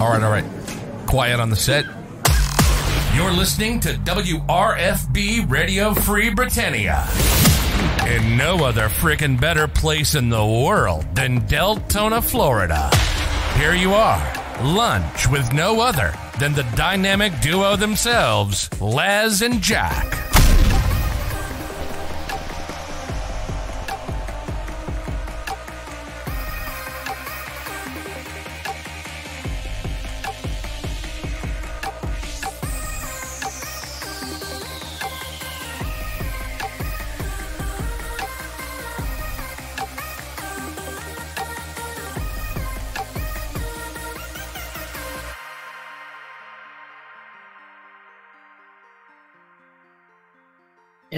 All right, all right. Quiet on the set. You're listening to WRFB Radio Free Britannia. In no other frickin' better place in the world than Deltona, Florida. Here you are, lunch with no other than the dynamic duo themselves, Laz and Jack.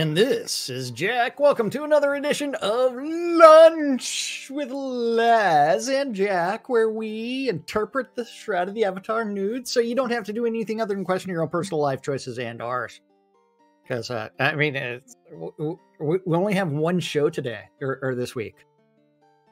And this is Jack. Welcome to another edition of Lunch with Laz and Jack, where we interpret the Shroud of the Avatar nude so you don't have to do anything other than question your own personal life choices and ours. Because, uh, I mean, it's, w- w- we only have one show today, or, or this week,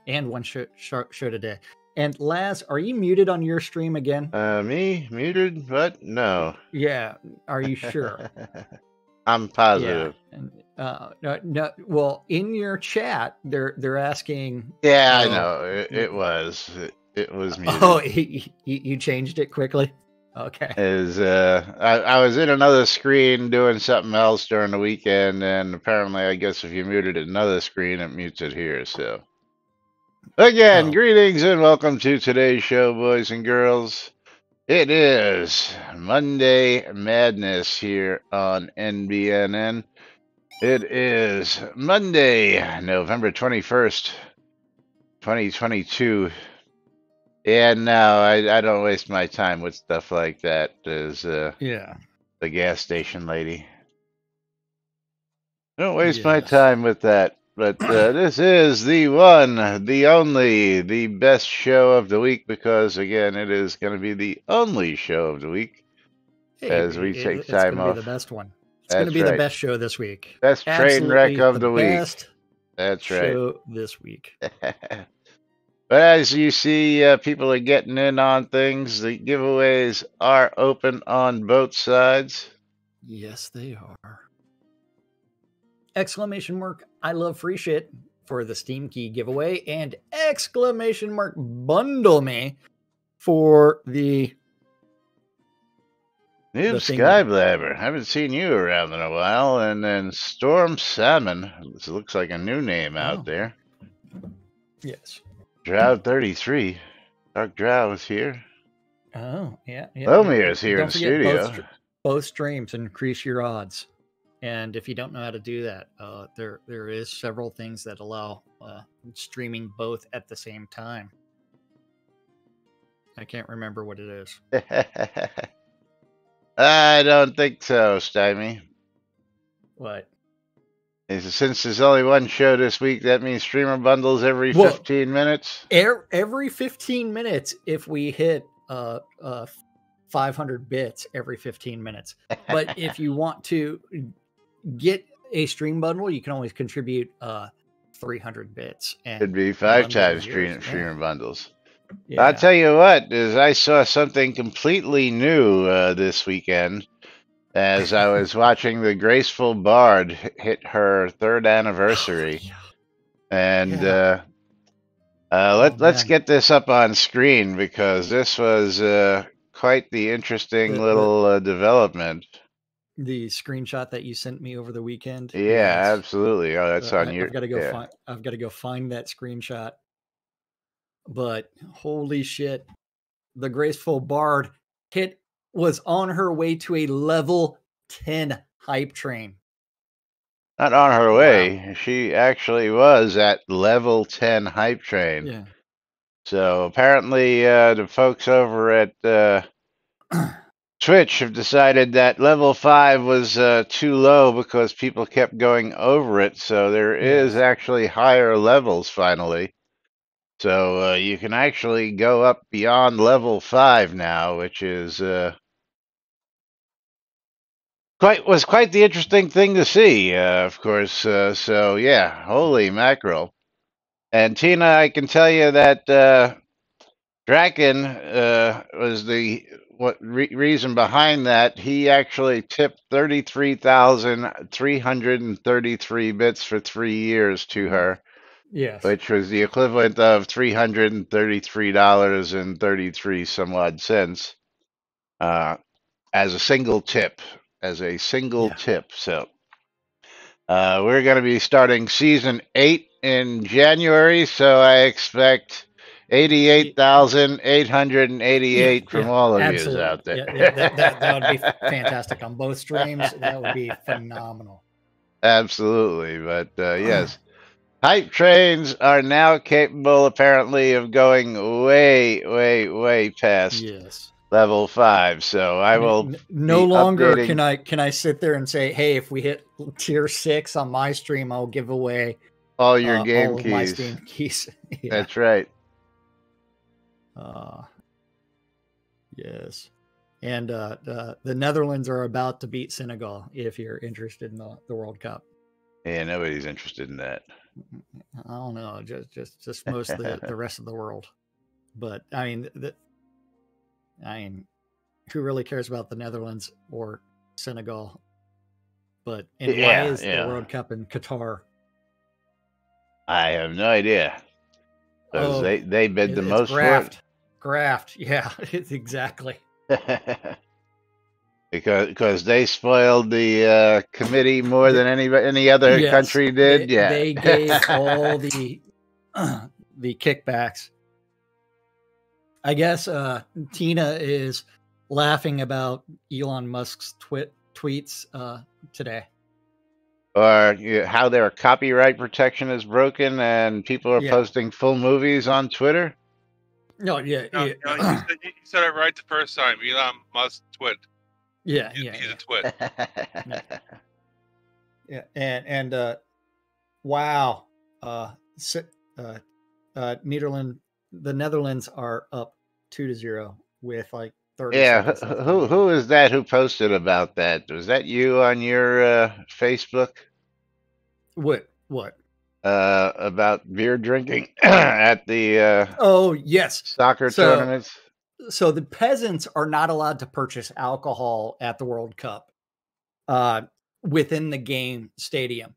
and one show, show, show today. And Laz, are you muted on your stream again? Uh, me muted? What? No. Yeah. Are you sure? I'm positive. Yeah. And, uh, no, no, well, in your chat, they're they're asking. Yeah, I Oh. know. It, it was. It, it was muted. Oh, you, you changed it quickly. Okay. Is uh, I, I was in another screen doing something else during the weekend, and apparently, I guess if you muted another screen, it mutes it here. So, again, Oh. greetings and welcome to today's show, boys and girls. It is Monday Madness here on NBNN. It is Monday, November 21st, 2022. And no, I, I don't waste my time with stuff like that as uh, Yeah. the gas station lady. Don't waste my time with that. But uh, this is the one, the only, the best show of the week because, again, it is going to be the only show of the week. Hey, As we it- take it's time off. Be the best one. It's going to be the best show this week. Best train wreck Absolutely of the, week. Best That's right. this week. but as you see, uh, people are getting in on things. The giveaways are open on both sides. Yes, they are. Exclamation mark! I love free shit for the Steam Key giveaway, and exclamation mark bundle me for the Noob The thing- Skyblabber. Haven't seen you around in a while. And then Storm Salmon. This looks like a new name out Oh. there. yes. Drow 33. Dark Drow is here. Oh yeah, yeah. Lomir is here Don't in forget studio. Both, both streams increase your odds, and if you don't know how to do that, uh, there there is several things that allow uh, streaming both at the same time. I can't remember what it is. I don't think so, Stymie. What? Since there's only one show this week, that means streamer bundles every Well- 15 minutes. Er- Every 15 minutes, if we hit uh, uh, 500 bits every 15 minutes. But if you want to get a stream bundle, you can always contribute uh, 300 bits. And It'd be five times stream, yeah. bundles. yeah. I'll tell you what, is I saw something completely new uh, this weekend as I was watching the Graceful Bard hit her third anniversary. Yeah. And Yeah. uh, uh, let, Oh, let's get this up on screen because this was uh, quite the interesting little uh, development. The screenshot that you sent me over the weekend. Yeah, is- absolutely. Oh, that's Uh, on I, your. I've got to go yeah. find. I've got to go find that screenshot. But holy shit, the graceful bard hit was on her way to a level ten hype train. Not on her way. She actually was at level 10 hype train. Yeah, So apparently, uh, the folks over at uh, Twitch have decided that level five was uh, too low because people kept going over it. So there is actually higher levels finally. So uh, you can actually go up beyond level five now, which is uh, quite was quite the interesting thing to see. Uh, of course, uh, so yeah, holy mackerel! And Tina, I can tell you that uh, Draken uh, was the what re- reason behind that. He actually tipped thirty three thousand three hundred and thirty three bits for three years to her, yes, which was the equivalent of three hundred and thirty three dollars and thirty three some odd cents, uh, as a single tip, as a single Yeah. tip. So. Uh, we're going to be starting season eight in January, so I expect eighty-eight thousand eight hundred and eighty-eight Yeah, from yeah, all of you out there. Yeah, yeah, that, that, that would be fantastic on both streams. That would be phenomenal. Absolutely, but uh, yes, hype trains are now capable, apparently, of going way, way, way past Yes. level five. So I will. no longer updating- can I can I sit there and say, hey, if we hit tier six on my stream, I'll give away All your uh, game all of my keys. Steam keys. That's right. Uh, yes. And uh, the, the Netherlands are about to beat Senegal if you're interested in the, the World Cup. Yeah, nobody's interested in that. I don't know, just just just most of the, the rest of the world. But I mean, the, I mean, who really cares about the Netherlands or Senegal? But and Yeah, why is yeah. the World Cup in Qatar? I have no idea. Because Oh, they, they bid the most graft, graft. Yeah, exactly. because because they spoiled the uh, committee more than any any other Yes, country did. They, yeah, they gave all the the kickbacks. I guess uh, Tina is laughing about Elon Musk's twit tweets uh, today. or you how their copyright protection is broken and people are Yeah. posting full movies on Twitter. No, yeah, No, yeah, no, you, said, you said it right the first time. Elon Musk twit. yeah, He- yeah, He's yeah. a twit. Yeah, and and uh, wow, uh, uh, uh, Netherland, the Netherlands are up two to zero with like thirty. yeah, who, left in who the who is that who posted about that? Was that you on your uh, Facebook. What? What? Uh, about beer drinking at the uh, Oh yes. soccer So- tournaments? So the peasants are not allowed to purchase alcohol at the World Cup, uh, within the game stadium.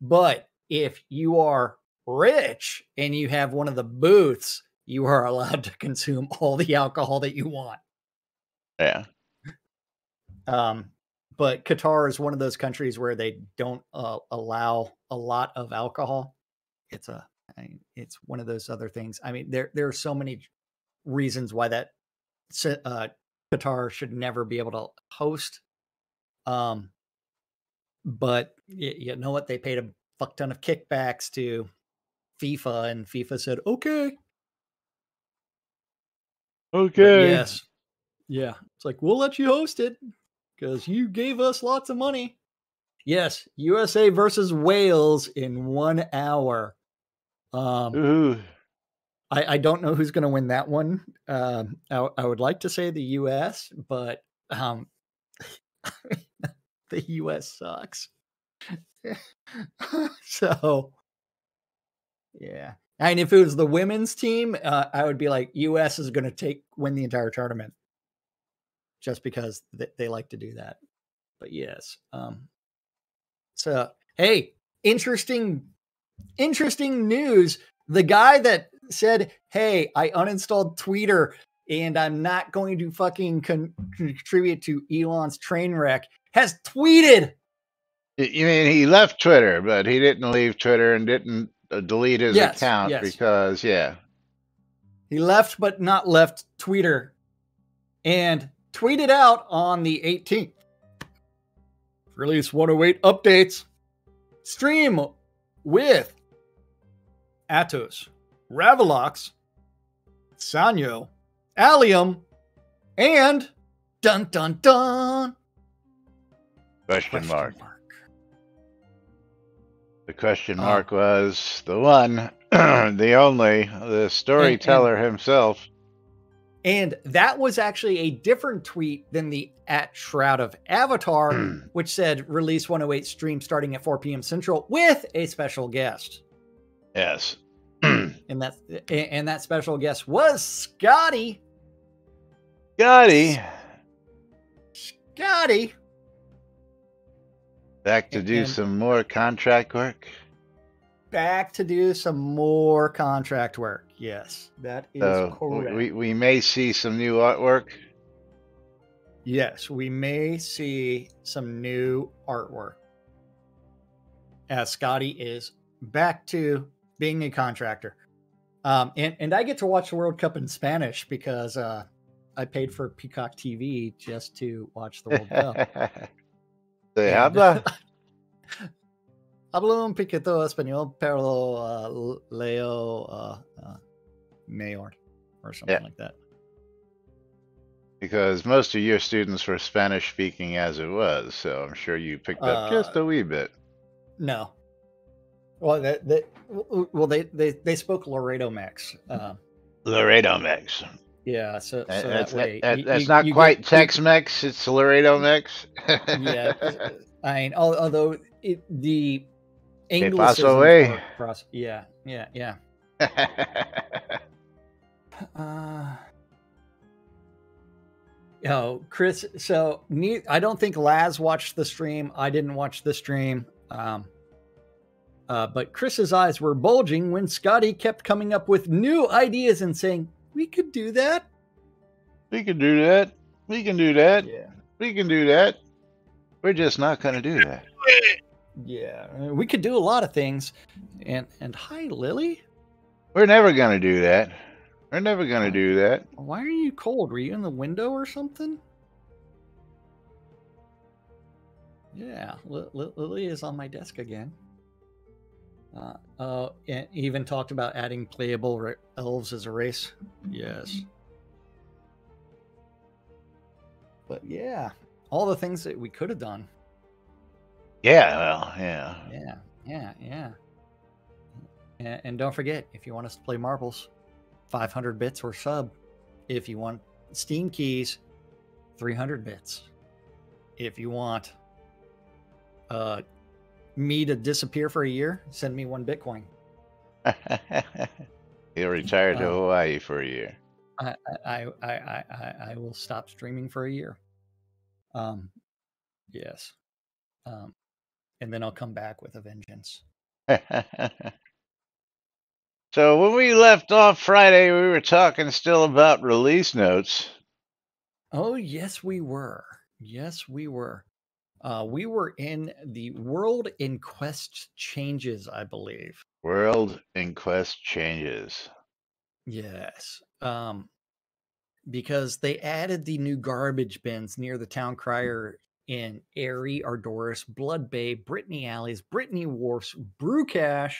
But if you are rich and you have one of the booths, you are allowed to consume all the alcohol that you want. Yeah. Um, but Qatar is one of those countries where they don't uh, allow a lot of alcohol. It's a, I mean, it's one of those other things. I mean, there there are so many reasons why that uh, Qatar should never be able to host. Um, but y- you know what? They paid a fuck ton of kickbacks to FIFA, and FIFA said, "Okay, But Okay. yes, yeah." It's like we'll let you host it. Because you gave us lots of money. Yes, USA versus Wales in one hour. Um, I, I don't know who's going to win that one. Um, I, I would like to say the U.S., but um, the U.S. sucks. so, yeah. And if it was the women's team, uh, I would be like, U.S. is going to take win the entire tournament, just because they, they like to do that. But yes. Um, so hey, interesting, interesting news. The guy that said, "Hey, I uninstalled Twitter and I'm not going to fucking con- contribute to Elon's train wreck," has tweeted. You mean he left Twitter, but he didn't leave Twitter and didn't uh, delete his Yes, account yes. because, yeah. He left but not left Twitter and tweeted out on the 18th. Release 108 updates. Stream with Atos, Ravelox, Sanyo, Allium, and dun dun dun. Question question mark. The question uh. mark was the one, the only, the storyteller himself. And that was actually a different tweet than the at Shroud of Avatar, hmm. which said release 108 stream starting at 4 p.m. Central with a special guest. Yes. Hmm. Hmm. And that and that special guest was Scotty. Scotty, Scotty. back to do And- some more contract work. Back to do some more contract work. Yes, that is So correct. we, we may see some new artwork. Yes, we may see some new artwork as Scotty is back to being a contractor. Um, and, and I get to watch the World Cup in Spanish because uh, I paid for Peacock TV just to watch the World Cup. Se And- habla. Hablo un poquito español, pero uh, leo uh, uh, mayor or something Yeah. like that. because most of your students were Spanish speaking as it was, so I'm sure you picked up just Uh, a wee bit. No. Well, they, they well they they they spoke Laredo Max. Uh, Laredo Mex. yeah, so, so That- that that's way that- that's you- not you quite Tex Mex, it's Laredo Mex. Yeah, I mean, although it, the Anglicisms eh? are across. Yeah, yeah, yeah. Uh, oh, Chris. So ne- I don't think Laz watched the stream. I didn't watch the stream. Um, uh, but Chris's eyes were bulging when Scotty kept coming up with new ideas and saying, "We could do that." we can do that. We can do that. Yeah, We can do that. We're just not going to do that. yeah. We could do a lot of things. And and hi, Lily. We're never going to do that. We're never going to do that. Why are you cold? Were you in the window or something? Yeah, Li- Li- Lily is on my desk again. Uh, uh, and even talked about adding playable elves as a race. Yes. But yeah, all the things that we could have done. Yeah, well, yeah. Yeah, yeah, yeah. And, and don't forget, if you want us to play marbles, 500 bits or sub. If you want Steam keys, 300 bits. If you want uh, me to disappear for a year, send me one Bitcoin. He'll retire to Uh, Hawaii for a year. I, I, I, I, I, I will stop streaming for a year. Um, yes. Um, and then I'll come back with a vengeance. so when we left off Friday, we were talking still about release notes. Oh, yes, we were. Yes, we were. Uh, we were in the World in Quest changes, I believe. World in Quest changes. Yes. Um, because they added the new garbage bins near the town crier in Aerie, Ardoris, Blood Bay, Brittany Alleys, Brittany Wharfs, Brewcash,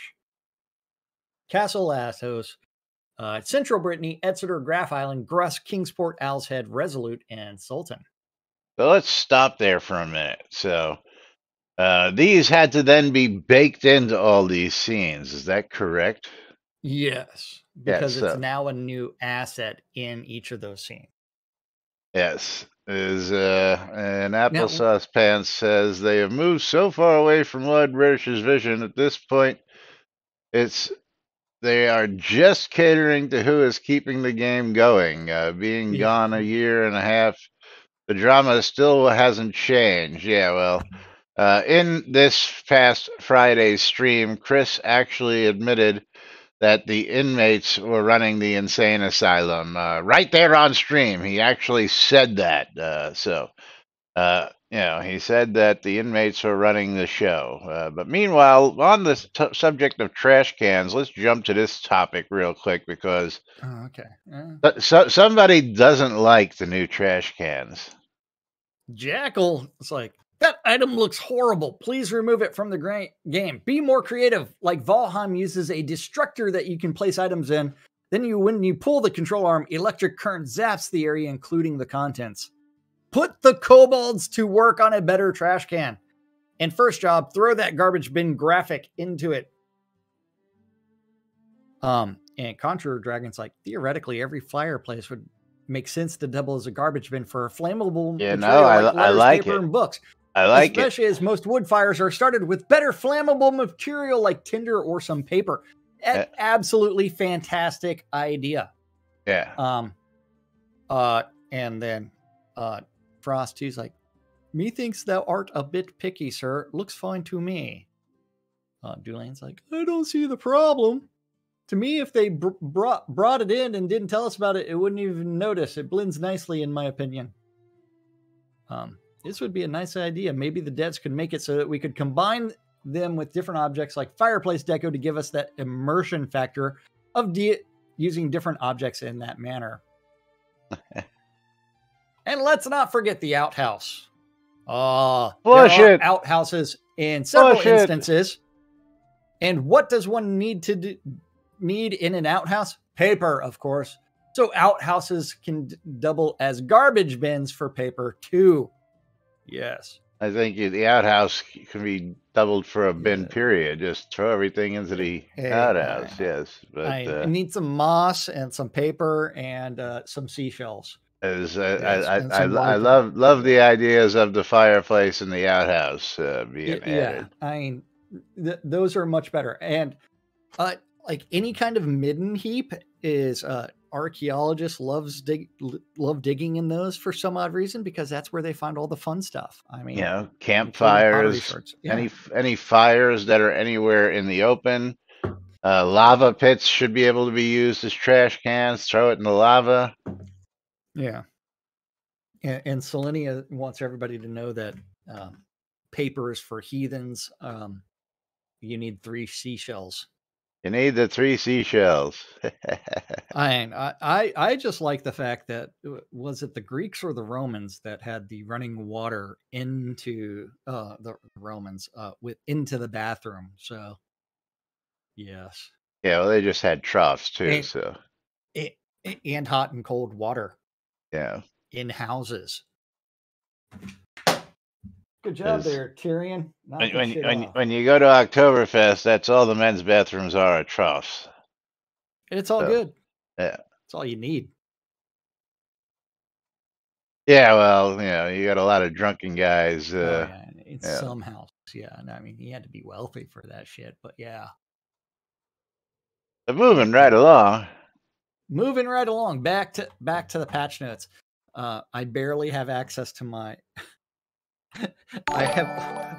Castle Lassos, uh, Central Brittany, Exeter, Graff Island, Gruss, Kingsport, Owl's Head, Resolute, and Soltown. So let's stop there for a minute. So uh, these had to then be baked into all these scenes. Is that correct? Yes, because it's now a new asset in each of those scenes. Yes. Is uh, an applesauce pants says they have moved so far away from Lord British's vision at this point. It's they are just catering to who is keeping the game going. Uh, being Yeah. gone a year and a half, the drama still hasn't changed. Yeah, well, uh, in this past Friday's stream, Chris actually admitted that the inmates were running the insane asylum uh, right there on stream. He actually said that. Uh, so, uh, you know, he said that the inmates were running the show. Uh, but meanwhile, on the t- subject of trash cans, let's jump to this topic real quick because Oh, okay. Uh, uh, so- somebody doesn't like the new trash cans. Jackal it's like, that item looks horrible. Please remove it from the gra- game. Be more creative. Like Valheim uses a destructor that you can place items in. Then you, when you pull the control arm, electric current zaps the area, including the contents. Put the kobolds to work on a better trash can. And first job, throw that garbage bin graphic into it. Um, and Contra Dragon's like, theoretically, every fireplace would make sense to double as a garbage bin for a flammable Yeah, no, material I- like I letters, like paper, it. and books. I like it. Especially as most wood fires are started with better flammable material like tinder or some paper. A- Uh, absolutely fantastic idea. Yeah. Um, uh, and then uh, Frost he's like, methinks thou art a bit picky, sir. Looks fine to me. Uh, Dulane's like, I don't see the problem. To me, if they br- brought brought it in and didn't tell us about it, it wouldn't even notice. It blends nicely, in my opinion. Um, this would be a nice idea. Maybe the devs could make it so that we could combine them with different objects like fireplace deco to give us that immersion factor of de- using different objects in that manner. and let's not forget the outhouse. Uh, there are Bullshit. outhouses in several Bullshit. instances. And what does one need to do, need in an outhouse? Paper, of course. So outhouses can d- double as garbage bins for paper too. Yes. I think the outhouse can be doubled for a bin Yeah. period. Just throw everything into the Yeah. outhouse. Yes, but I uh, need some moss and some paper and uh, some seashells. As I, Yes, I, I, I, I love love the ideas of the fireplace and the outhouse uh, being Y- yeah, added. I mean, th- those are much better. And uh, like any kind of midden heap is uh, archaeologists loves dig love digging in those for some odd reason because that's where they find all the fun stuff. I mean, You know, campfires. Yeah. any any fires that are anywhere in the open. Uh, lava pits should be able to be used as trash cans. Throw it in the lava. Yeah. And, and Selenia wants everybody to know that um, paper is for heathens. Um, you need three seashells. You need the three seashells. I, I I I just like the fact that uh, was it the Greeks or the Romans that had the running water into uh the Romans uh with into the bathroom. So yes. yeah, well, they just had troughs too. And- So A- a- and hot and cold water yeah, in houses. Good job Is- there, Tyrion. When when when, when you go to Oktoberfest, that's all the men's bathrooms are are troughs. It's all so, good. yeah. It's all you need. Yeah, well, you know, you got a lot of drunken guys. Oh, Uh, yeah, and It's yeah. some house. Yeah. And I mean, he had to be wealthy for that shit. But yeah. But moving right along. Moving right along back to back to the patch notes uh i barely have access to my i have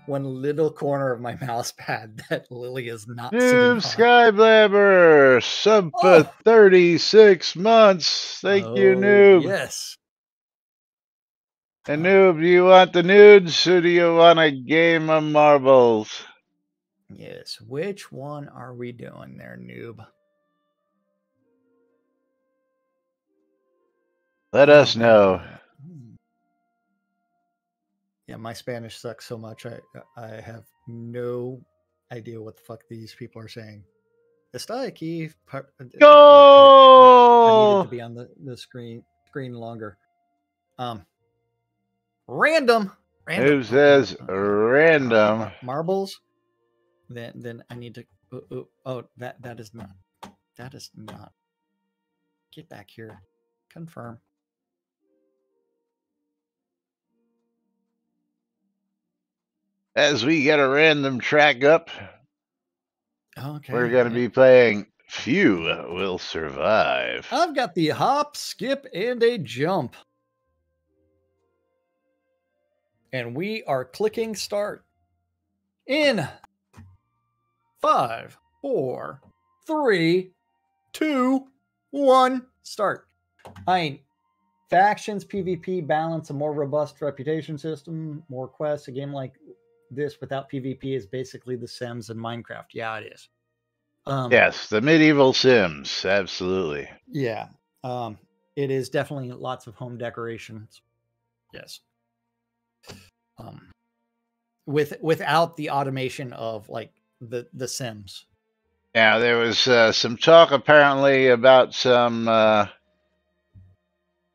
one little corner of my mouse pad that lily is not Noob. Skyblabber, sub for Oh. 36 months. Thank you, Oh, Noob. yes And Noob, do you want the nudes or do you want a game of marbles? yes which one are we doing there noob Let us know. Yeah my spanish sucks so much i i have no idea what the fuck these people are saying Está aquí. par- uh, uh, I needed to be on the, the screen screen longer. Um random. Random. Who says uh, random? marbles? Then then I need to. Oh, oh, oh, that that is not. That is not. Get back here. Confirm. As we get a random track up, Okay. we're going to be playing Few Will Survive. I've got the hop, skip, and a jump. And we are clicking start. In five, four, three, two, one, start. I mean, factions, PvP, balance, a more robust reputation system, more quests. A game like this without PvP is basically The Sims and Minecraft. Yeah, it is. Um, Yes, the medieval Sims. Absolutely. yeah. Um, it is definitely lots of home decorations. Yes. Um, with without the automation of like the the Sims. Yeah, there was uh, some talk apparently about some. Uh,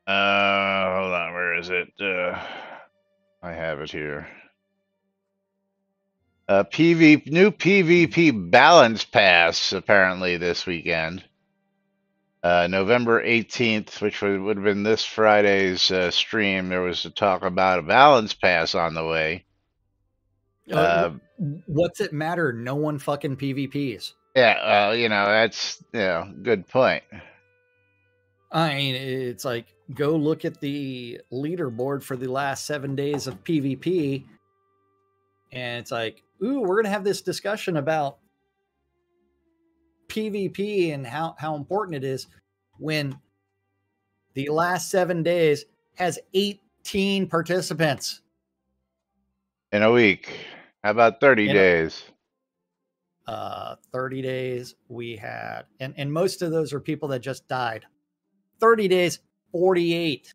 uh, hold on, where is it? Uh, I have it here. Uh, PV new PvP balance pass apparently this weekend. Uh, November 18th, which would, would have been this Friday's uh, stream, there was a talk about a balance pass on the way. Uh, Uh, what's it matter? No one fucking PvPs. yeah, well, you know, that's, you know, good point. I mean, it's like go look at the leaderboard for the last seven days of PvP, and it's like, ooh, we're gonna have this discussion about PvP and how how important it is when the last seven days has 18 participants. In a week. How about 30 In a- days? Uh, 30 days we had, and and most of those are people that just died. 30 days, 48.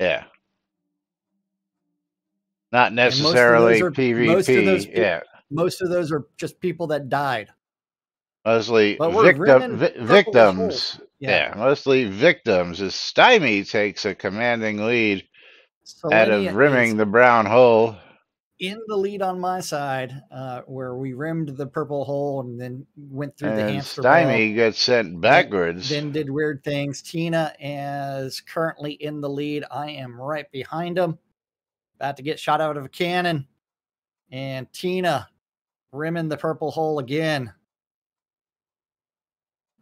Yeah. Not most of those necessarily PvP. most of those yeah. Most of those are just people that died. Mostly victim, vi- victims. holes. Yeah. mostly victims. As Stymie takes a commanding lead out of rimming the brown hole. in the lead on my side, uh, where we rimmed the purple hole and then went through the And hamster ball, Stymie gets sent backwards. then did weird things. Tina is currently in the lead. I am right behind him, about to get shot out of a cannon, and Tina rimming the purple hole again.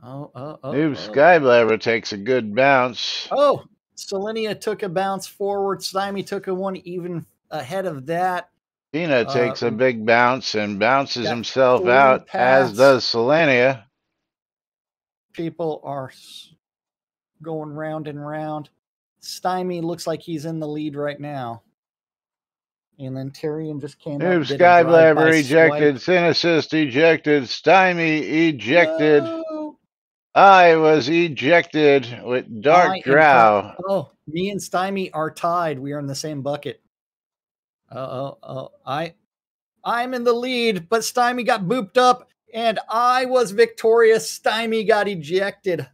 Oh, oh, oh! Noob oh. Skyblabber takes a good bounce. Oh, Selenia took a bounce forward. Stymie took a one even ahead of that. Tina uh, takes a big bounce and bounces himself out, as does Selenia. People are going round and round. Stymie looks like he's in the lead right now. And then Tyrion just came up. Noob a drive-by Skyblabber ejected, swipe. Synassist ejected, Stymie ejected. No! I was ejected with Dark am Drow. Oh, me and Stymie are tied. We are in the same bucket. Uh oh, oh, I, I'm in the lead, but Stymie got booped up, and I was victorious. Stymie got ejected.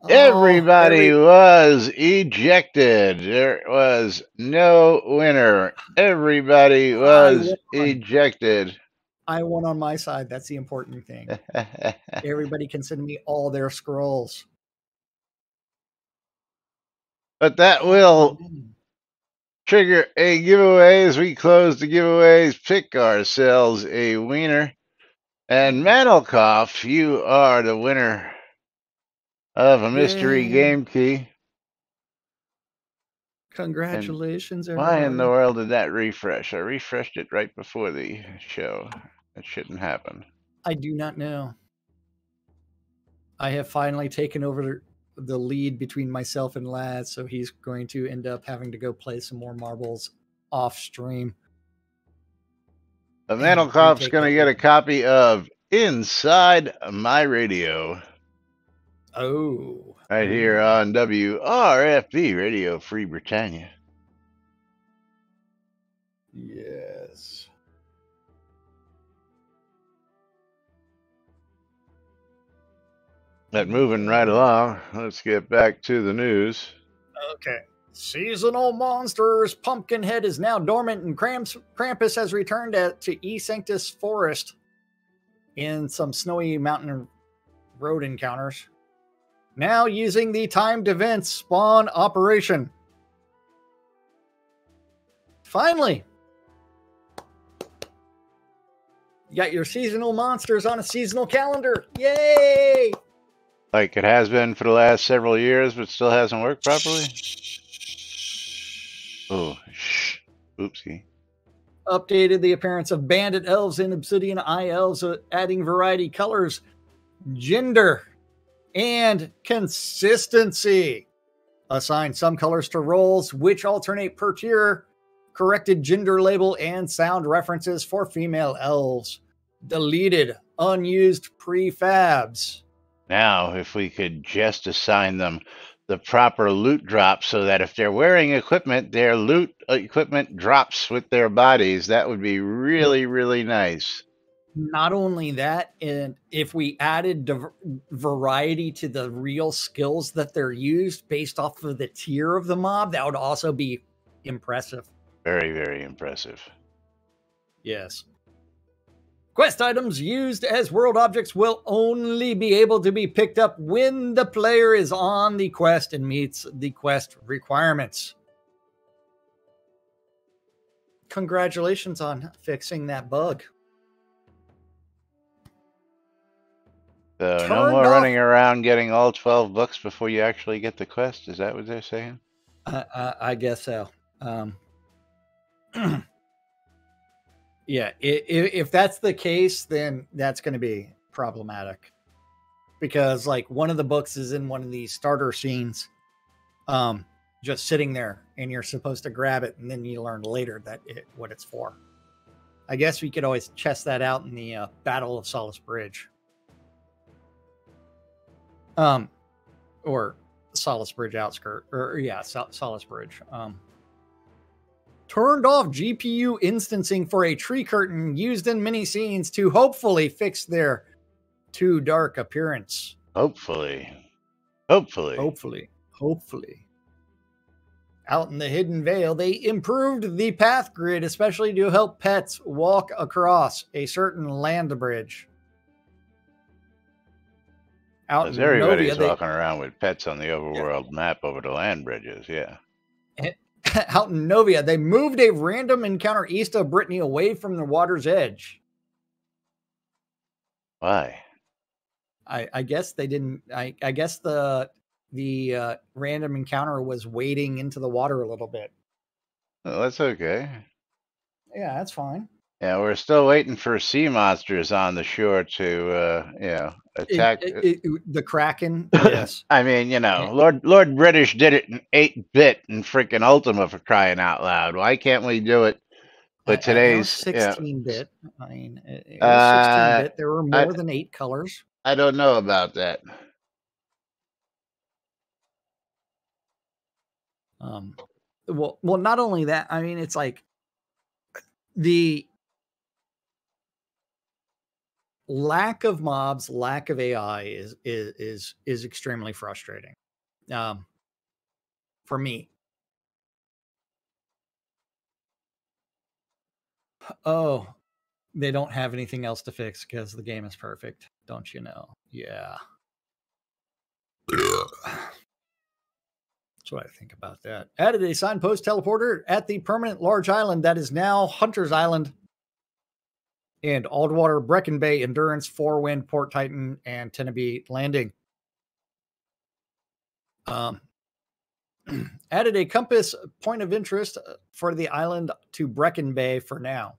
Oh, Everybody every- was ejected. There was no winner. Everybody was won. ejected. I won on my side. That's the important thing. Everybody can send me all their scrolls. but that will trigger a giveaway as we close the giveaways. Pick ourselves a winner. And Manelkoff, you are the winner of a mystery Yay. game key. Congratulations, Why in the world did that refresh? I refreshed it right before the show. That shouldn't happen. I do not know. I have finally taken over the lead between myself and Laz, so he's going to end up having to go play some more marbles off stream. We Mandelkoff's take going to get a copy of Inside My Radio Oh, right hmm. here on WRFB Radio Free Britannia. Yes. But moving right along, let's get back to the news. Okay. Seasonal monsters. Pumpkinhead is now dormant, and Kramps, Krampus has returned at, to E Sanctus Forest in some snowy mountain road encounters. Now using the timed event spawn operation. Finally, you got your seasonal monsters on a seasonal calendar. Yay! Like it has been for the last several years, but still hasn't worked properly. Oh, shh. Oopsie. Updated the appearance of bandit elves and obsidian eye elves, uh, adding variety, colors, gender, and consistency. Assigned some colors to roles, which alternate per tier. Corrected gender label and sound references for female elves. Deleted unused prefabs. Now, if we could just assign them the proper loot drop so that if they're wearing equipment, their loot equipment drops with their bodies, that would be really, really nice. Not only that, and if we added div- variety to the real skills that they're used based off of the tier of the mob, that would also be impressive. Very, very impressive. Yes. Quest items used as world objects will only be able to be picked up when the player is on the quest and meets the quest requirements. Congratulations on fixing that bug. So no more off- running around getting all 12 books before you actually get the quest. Is that what they're saying? I, I, I guess so. Um, yeah, i- i- if that's the case, then that's going to be problematic because, like, one of the books is in one of these starter scenes, um, just sitting there, and you're supposed to grab it, and then you learn later that it what it's for. I guess we could always chest that out in the uh, Battle of Solace Bridge, um, or Solace Bridge outskirt, or yeah, Sol- Solace Bridge. Um, turned off GPU instancing for a tree curtain used in many scenes to hopefully fix their too dark appearance. Hopefully. Hopefully. Hopefully, hopefully. Out in the hidden vale, they improved the path grid, especially to help pets walk across a certain land bridge. Out in everybody's Novia, they- walking around with pets on the overworld map over the land bridges. Yeah. out in Novia, they moved a random encounter east of Brittany away from the water's edge. Why? I, I guess they didn't. I, I guess the the uh, random encounter was wading into the water a little bit. Well, that's okay. Yeah, that's fine. Yeah, we're still waiting for sea monsters on the shore to, uh, you know, attack. it- it- the Kraken. Yes. I mean, you know, Lord Lord British did it in eight bit and freaking Ultima for crying out loud. Why can't we do it? But today's, yeah, sixteen bit. I mean, it, it was Uh, sixteen bit. There were I- more than eight colors. I don't know about that. Um, well, well, not only that. I mean, it's like the lack of mobs, lack of AI is is is is extremely frustrating. Um, for me. Oh, they don't have anything else to fix because the game is perfect. Don't you know? Yeah. That's what I think about that. Added a signpost teleporter at the permanent large island that is now Hunter's Island and Aldwater, Brecken Bay, Endurance, Four Wind, Port Titan, and Teneby Landing. Um, added a compass point of interest uh, for the island to Brecken Bay for now.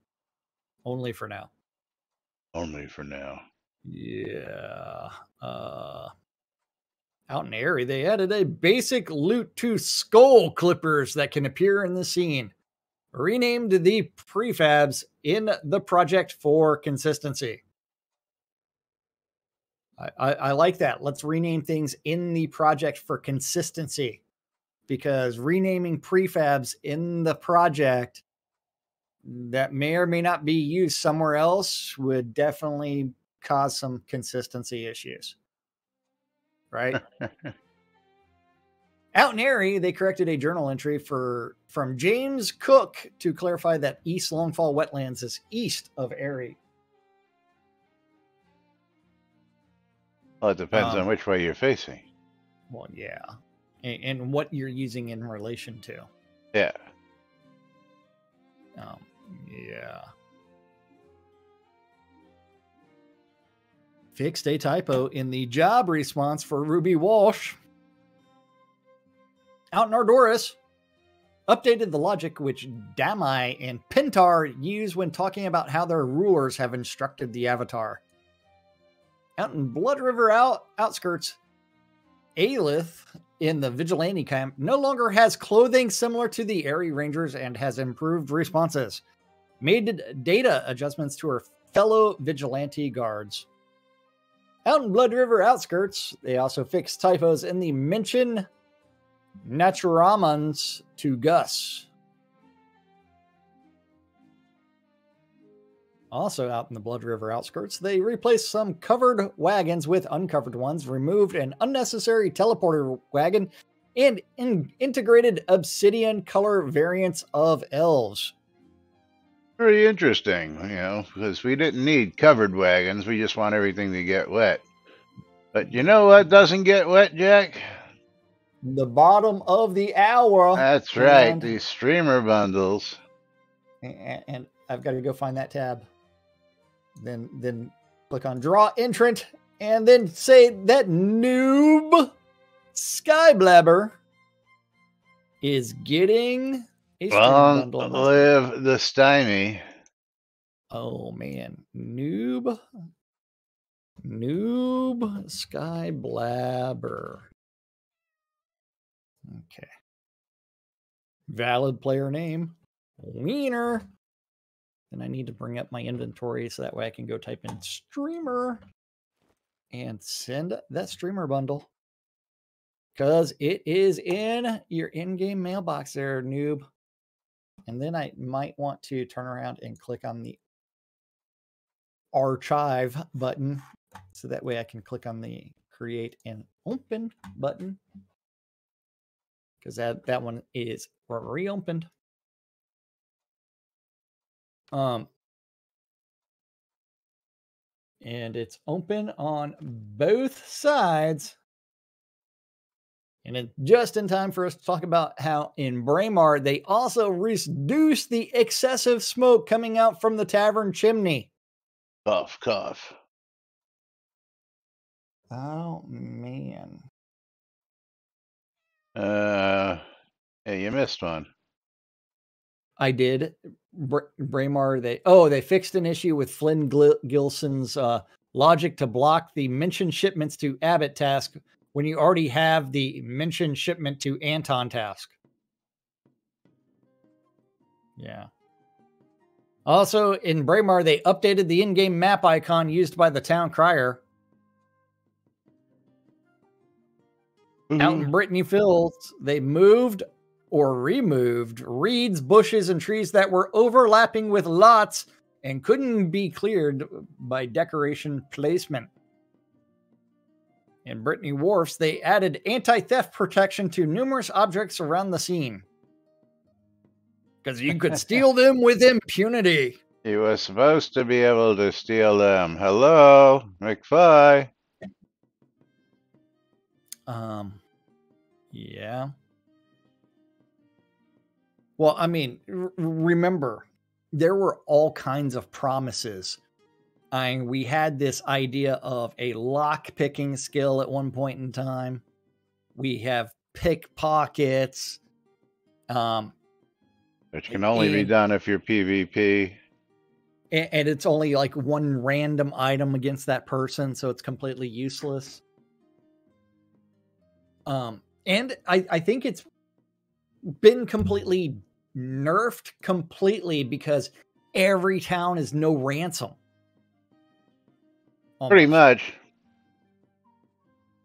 Only for now. Only for now. Yeah. Uh out in Aerie, they added a basic loot to skull clippers that can appear in the scene. Renamed the prefabs in the project for consistency. I, I, I like that. Let's rename things in the project for consistency because renaming prefabs in the project that may or may not be used somewhere else would definitely cause some consistency issues. Right? Out in Aerie, they corrected a journal entry for from James Cook to clarify that East Longfall Wetlands is east of Aerie. Well, it depends Um, on which way you're facing. Well, yeah, and, and what you're using in relation to. Yeah. Um, yeah. Fixed a typo in the job response for Ruby Walsh. Out in Ardoris, updated the logic which Damai and Pintar use when talking about how their rulers have instructed the Avatar. Out in Blood River out, outskirts, Aelith in the vigilante camp no longer has clothing similar to the Aerie Rangers and has improved responses. Made data adjustments to her fellow vigilante guards. Out in Blood River outskirts, they also fixed typos in the mention Naturamans to Gus. Also, out in the Blood River outskirts, they replaced some covered wagons with uncovered ones, removed an unnecessary teleporter wagon, and in- integrated obsidian color variants of elves. Pretty interesting, you know, because we didn't need covered wagons. We just want everything to get wet. But you know what doesn't get wet, Jack? The bottom of the hour. That's right, and- these streamer bundles. and, and I've got to go find that tab. Then then click on draw entrant and then say that noob Skyblabber is getting a streamer Long bundle. live the stymie. Oh man, noob noob Skyblabber. Okay. Valid player name. Wiener. Then I need to bring up my inventory so that way I can go type in streamer and send that streamer bundle. Because it is in your in game mailbox there, noob. And then I might want to turn around and click on the archive button so that way I can click on the create and open button because that that one is reopened. Um, and it's open on both sides. And it's just in time for us to talk about how in Braemar they also reduced the excessive smoke coming out from the tavern chimney. Cough, cough. Oh man. Uh, hey, you missed one. I did. Br- Braemar, they oh they fixed an issue with Flynn Gil- Gilson's uh, logic to block the mention shipments to Abbott task when you already have the mention shipment to Anton task. Yeah. Also, in Braemar, they updated the in-game map icon used by the town crier. Out in Brittany Fields, they moved or removed reeds, bushes, and trees that were overlapping with lots and couldn't be cleared by decoration placement. In Brittany Wharfs, they added anti theft protection to numerous objects around the scene. Because you could steal them with impunity. You were supposed to be able to steal them. Hello, McFly. Um, yeah. Well, I mean, r- remember, there were all kinds of promises. I mean, we had this idea of a lock picking skill at one point in time. We have pickpockets. Um, Which can only be done if you're PvP. a- and it's only like one random item against that person, so it's completely useless. Um, and I, I think it's been completely nerfed completely because every town is no ransom. Pretty much.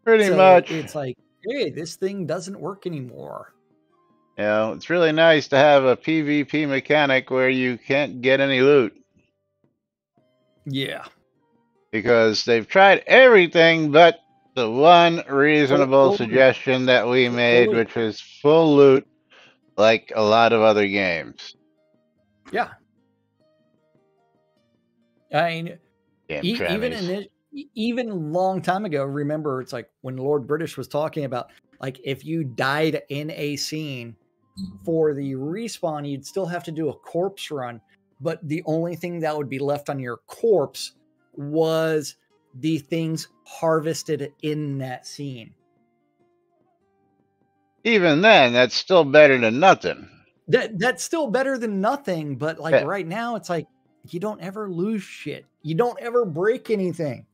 Pretty So much. It's like, hey, this thing doesn't work anymore. Know, it's really nice to have a PvP mechanic where you can't get any loot Yeah. because they've tried everything but the one reasonable suggestion that we made, which was full loot, like a lot of other games. Yeah. I mean, Damn E- even in e- even long time ago, remember it's like when Lord British was talking about like if you died in a scene for the respawn, you'd still have to do a corpse run, but the only thing that would be left on your corpse was the things harvested in that scene. even then, that's still better than nothing. That that's still better than nothing, but like Yeah. right now it's like you don't ever lose shit. You don't ever break anything.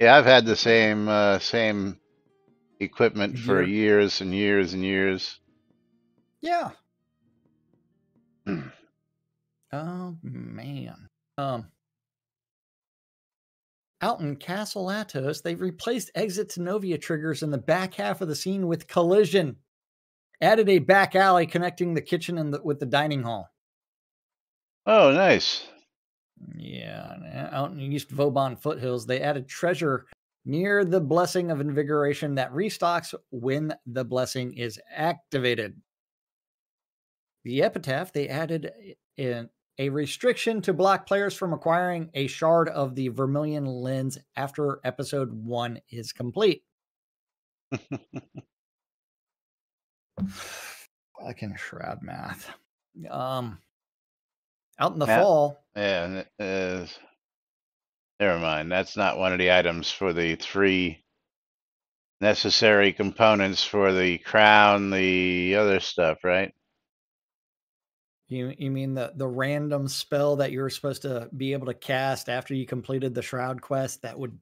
Yeah, I've had the same uh, same equipment for Yeah. years and years and years. Yeah. Hmm. oh man. Um out in Castle Atos, they've replaced exit to Novia triggers in the back half of the scene with collision. Added a back alley connecting the kitchen and the, with the dining hall. Oh, nice. Yeah, uh, out in East Vauban foothills, they added treasure near the blessing of invigoration that restocks when the blessing is activated. The epitaph, they added uh, in a restriction to block players from acquiring a shard of the Vermilion lens after episode one is complete. Fucking shroud math. Um, out in the Yeah. fall, Yeah, and it is. Never mind. That's not one of the items for the three necessary components for the crown, the other stuff, right? You you mean the the random spell that you were supposed to be able to cast after you completed the shroud quest that would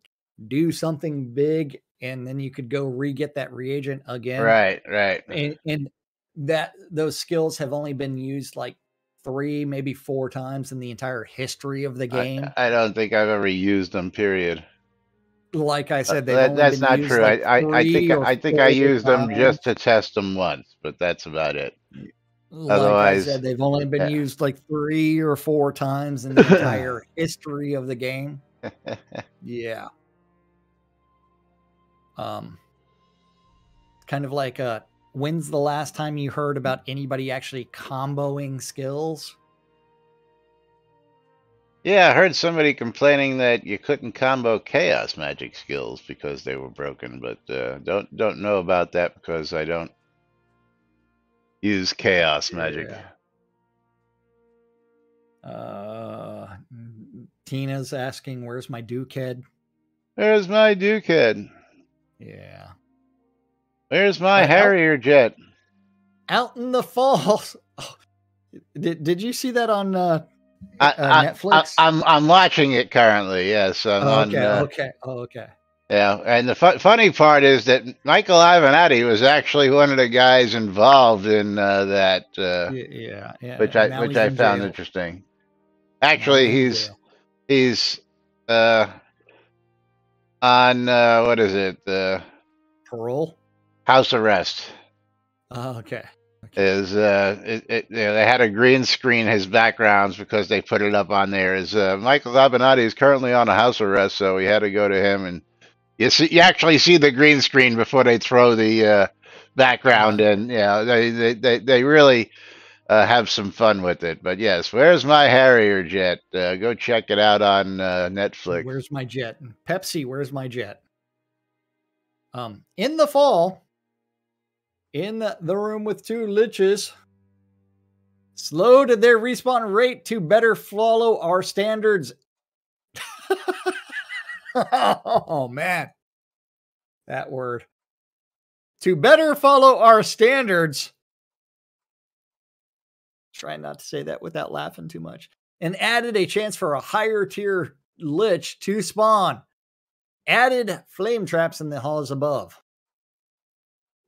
do something big and then you could go re-get that reagent again. Right, right. And and that those skills have only been used like three, maybe four times in the entire history of the game. I, I don't think I've ever used them. Period. like I said, That- only not true. like, I, I, think I think I used them just to test them once, but that's about it. Like Otherwise- I said, they've only been Yeah. used like three or four times in the entire history of the game. Yeah. Um kind of like uh when's the last time you heard about anybody actually comboing skills? Yeah, I heard somebody complaining that you couldn't combo chaos magic skills because they were broken, but uh, don't don't know about that because I don't use chaos magic. Yeah. Uh Tina's asking where's my Duke head? Where's my Duke head? Yeah. Where's my Uh, Harrier jet? Out in the falls. Oh, did did you see that on uh, I, uh, Netflix? I, am I'm watching it currently. Yes, I'm Oh, on. okay, uh, okay, oh, okay. Yeah, and the fu- funny part is that Michael Avenatti was actually one of the guys involved in uh, that, uh, yeah, yeah. which I which I found jail. interesting. Actually, he's jail. he's uh, on uh, what is it? The parole. house arrest Oh, okay. is uh, it, it, you know, they had a green screen his backgrounds because they put it up on there. Is uh, Michael Avenatti is currently on a house arrest, so we had to go to him and you see you actually see the green screen before they throw the uh, background in. Yeah, they they they, they really. Uh, have some fun with it, but yes, where's my Harrier jet? Uh, go check it out on uh, Netflix. Where's my jet? Pepsi, where's my jet? Um, in the fall, in the, the room with two liches, slowed their respawn rate to better follow our standards. oh man, that word. To better follow our standards. Try not to say that without laughing too much. And added a chance for a higher tier lich to spawn. Added flame traps in the halls above.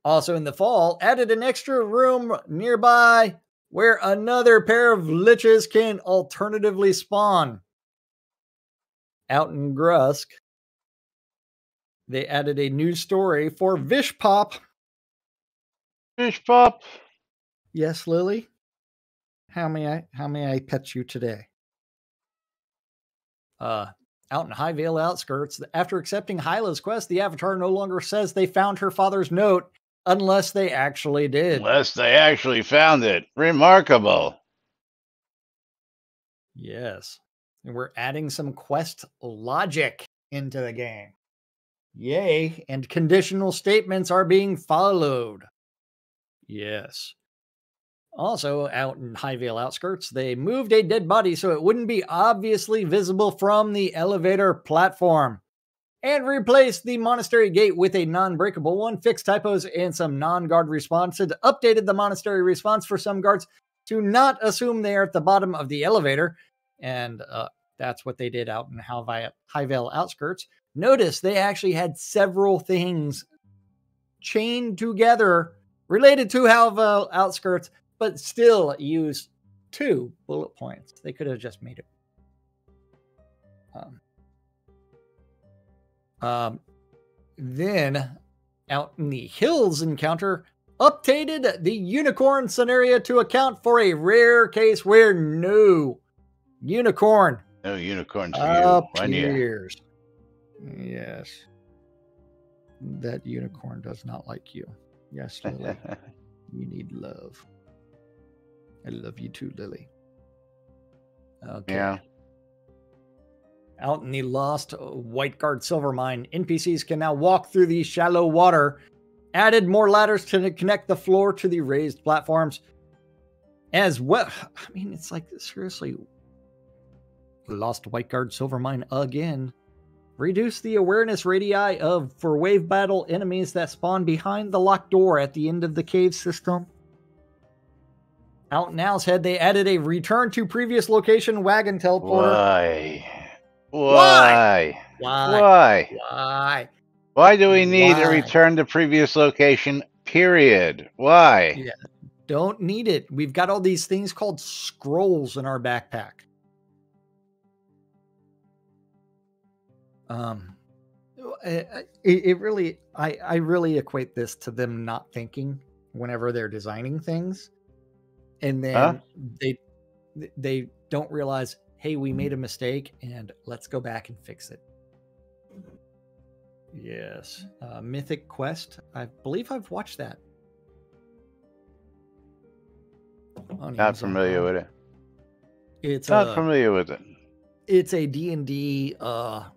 Also in the fall, added an extra room nearby where another pair of liches can alternatively spawn. Out in Grusk, they added a new story for Vish Pop. Pop. Yes, Lily. How may I how may I pet you today? Uh Out in Highvale outskirts, after accepting Hyla's quest, the Avatar no longer says they found her father's note unless they actually did. Unless they actually found it. Remarkable. Yes. And we're adding some quest logic into the game. Yay. And conditional statements are being followed. Yes. Also, out in Highvale outskirts, they moved a dead body so it wouldn't be obviously visible from the elevator platform. And replaced the monastery gate with a non breakable one, fixed typos and some non guard responses, updated the monastery response for some guards to not assume they are at the bottom of the elevator. And uh, that's what they did out in Highvale outskirts. Notice they actually had several things chained together related to Highvale outskirts but still use two bullet points. They could have just made it. Um, um, then out in the hills encounter updated the unicorn scenario to account for a rare case where no unicorn no unicorns Up to years. Yes, that unicorn does not like you. Yes, Lily, you need love. I love you too, Lily. Okay. Yeah. Out in the lost uh, White Guard silver mine, NPCs can now walk through the shallow water. Added more ladders to connect the floor to the raised platforms. As well, I mean, it's like seriously, lost White Guard silver mine again. Reduce the awareness radii of for wave battle enemies that spawn behind the locked door at the end of the cave system. Out in Owl's Head, they added a return to previous location wagon teleporter. Why? Why? Why? Why? Why? Why do we need Why? a return to previous location? Period. Why? Yeah. Don't need it. We've got all these things called scrolls in our backpack. Um, it, it really, I, I really equate this to them not thinking whenever they're designing things and then Huh? they they don't realize hey we made a mistake and let's go back and fix it yes uh, mythic quest i believe i've watched that on Not familiar with it. it's Not a, familiar with it. it's a d&d uh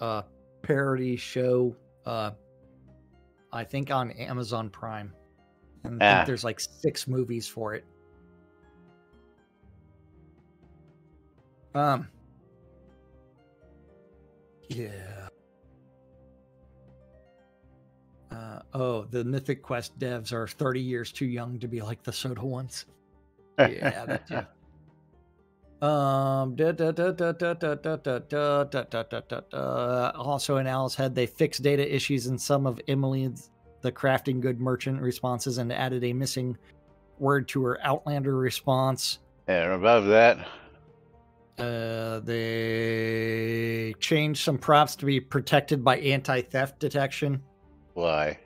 uh parody show uh i think on amazon prime. And I Ah. think there's like six movies for it. Um. Yeah. Uh, oh the mythic quest devs are 30 years too young to be like the soda ones. Yeah that too um, also in Owl's Head, they fixed data issues in some of Emily's the crafting good merchant responses and added a missing word to her Outlander response. And above that, uh, they changed some props to be protected by anti-theft detection. Why?